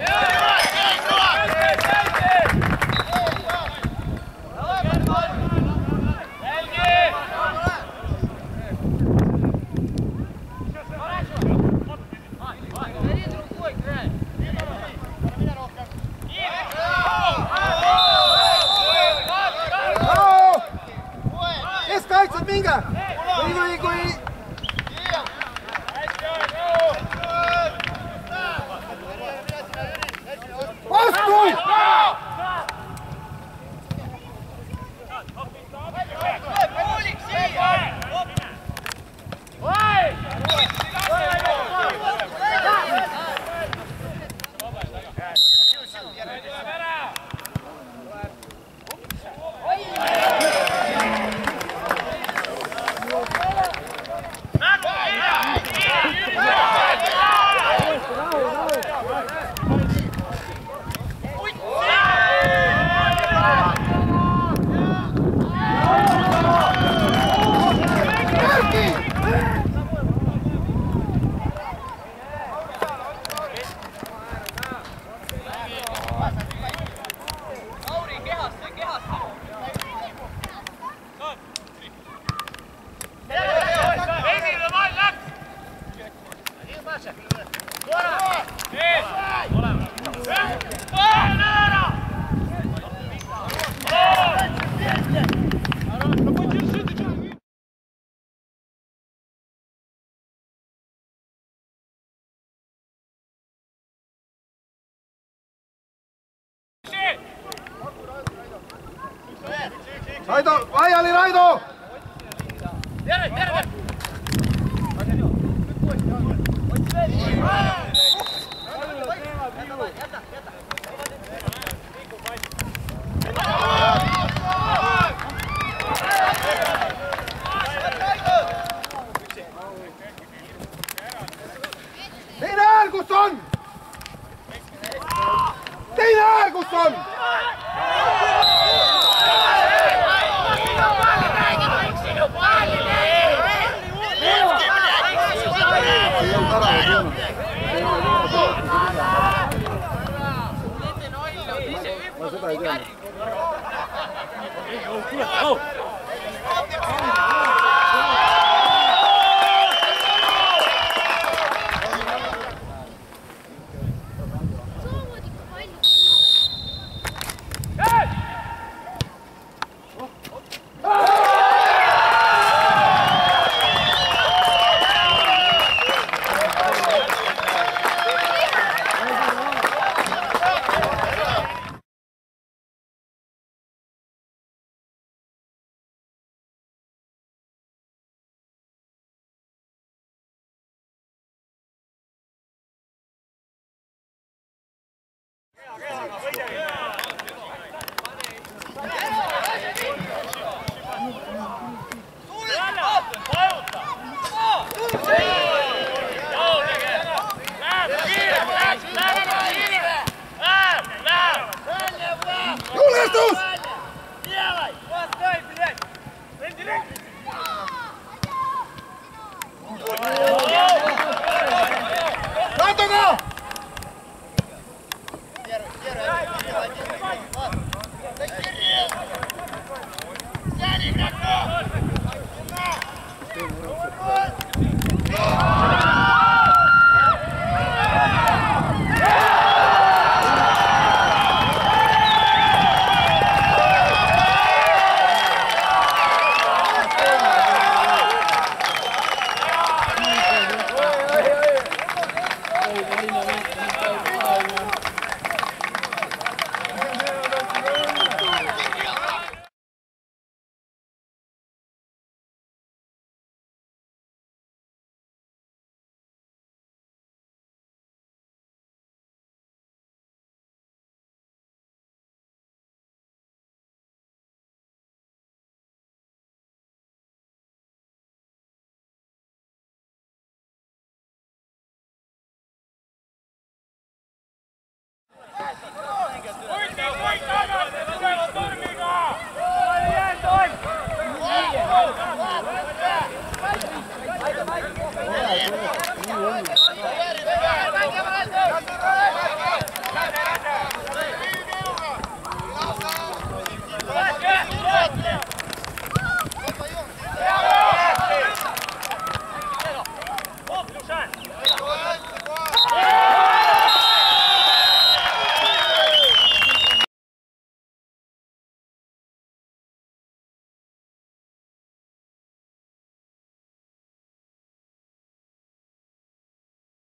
Yeah. Raido, laiali Raido! Tiina Härgusson! Tiina Härgusson! 어, 어. Justus!